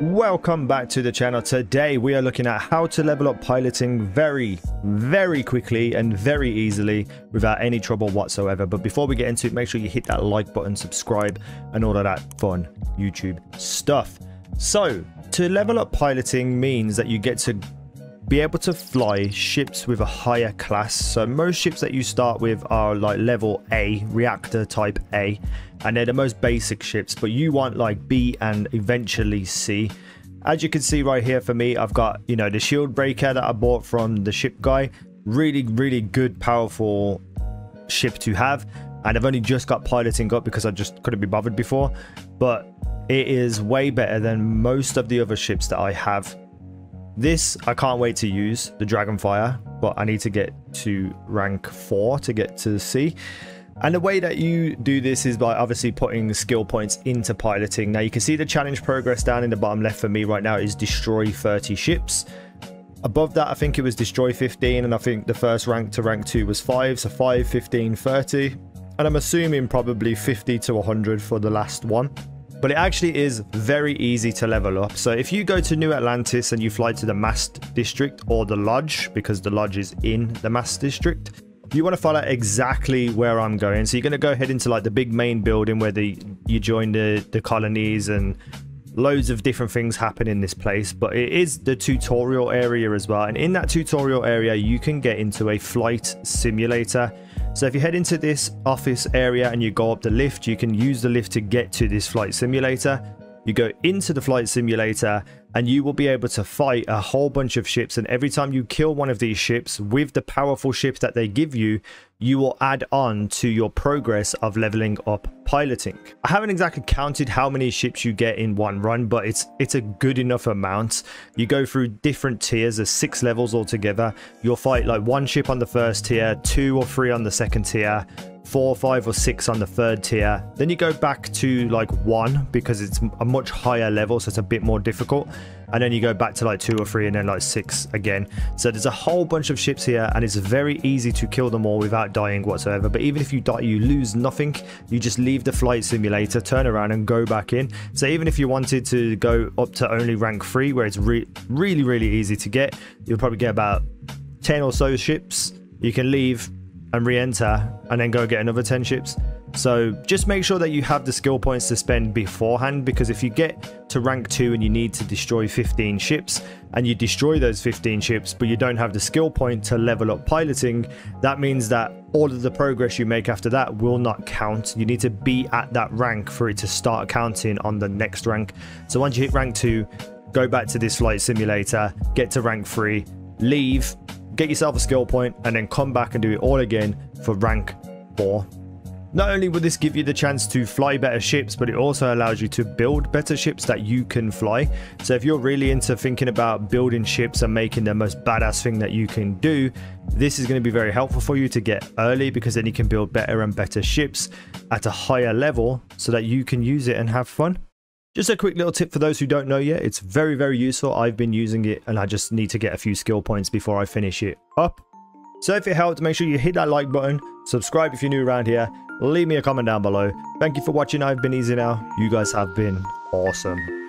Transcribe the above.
Welcome back to the channel. Today we are looking at how to level up piloting very, very quickly and very easily without any trouble whatsoever. But before we get into it, make sure you hit that like button, subscribe, and all of that fun YouTube stuff. So, to level up piloting means that you get to be able to fly ships with a higher class. So most ships that you start with are like level A, reactor type A, and they're the most basic ships, but you want like B and eventually C. As you can see right here for me, I've got, you know, the shield breaker that I bought from the ship guy. Really, really good, powerful ship to have. And I've only just got piloting up because I just couldn't be bothered before. But it is way better than most of the other ships that I have this, I can't wait to use, the Dragonfire, but I need to get to rank 4 to get to C. And the way that you do this is by obviously putting skill points into piloting. Now you can see the challenge progress down in the bottom left for me right now is destroy 30 ships. Above that, I think it was destroy 15, and I think the first rank to rank 2 was 5, so 5, 15, 30. And I'm assuming probably 50 to 100 for the last one but it actually is very easy to level up. So if you go to New Atlantis and you fly to the Mast District or the Lodge, because the Lodge is in the Mast District, you want to follow exactly where I'm going. So you're going to go head into like the big main building where the you join the, the colonies and loads of different things happen in this place but it is the tutorial area as well and in that tutorial area you can get into a flight simulator so if you head into this office area and you go up the lift, you can use the lift to get to this flight simulator. You go into the flight simulator and you will be able to fight a whole bunch of ships. And every time you kill one of these ships with the powerful ships that they give you, you will add on to your progress of leveling up piloting. I haven't exactly counted how many ships you get in one run, but it's it's a good enough amount. You go through different tiers, there's six levels altogether. You'll fight like one ship on the first tier, two or three on the second tier, four, five, or six on the third tier. Then you go back to like one because it's a much higher level, so it's a bit more difficult. And then you go back to like two or three and then like six again. So there's a whole bunch of ships here and it's very easy to kill them all without dying whatsoever. But even if you die, you lose nothing. You just leave the flight simulator, turn around and go back in. So even if you wanted to go up to only rank three, where it's re really, really easy to get, you'll probably get about 10 or so ships. You can leave and re-enter and then go get another 10 ships. So just make sure that you have the skill points to spend beforehand because if you get to rank 2 and you need to destroy 15 ships and you destroy those 15 ships but you don't have the skill point to level up piloting, that means that all of the progress you make after that will not count. You need to be at that rank for it to start counting on the next rank. So once you hit rank 2, go back to this flight simulator, get to rank 3, leave, get yourself a skill point, and then come back and do it all again for rank 4. Not only will this give you the chance to fly better ships, but it also allows you to build better ships that you can fly. So if you're really into thinking about building ships and making the most badass thing that you can do, this is going to be very helpful for you to get early because then you can build better and better ships at a higher level so that you can use it and have fun. Just a quick little tip for those who don't know yet. It's very, very useful. I've been using it and I just need to get a few skill points before I finish it up. So if it helped, make sure you hit that like button, subscribe if you're new around here, leave me a comment down below. Thank you for watching. I've been Easy now. You guys have been awesome.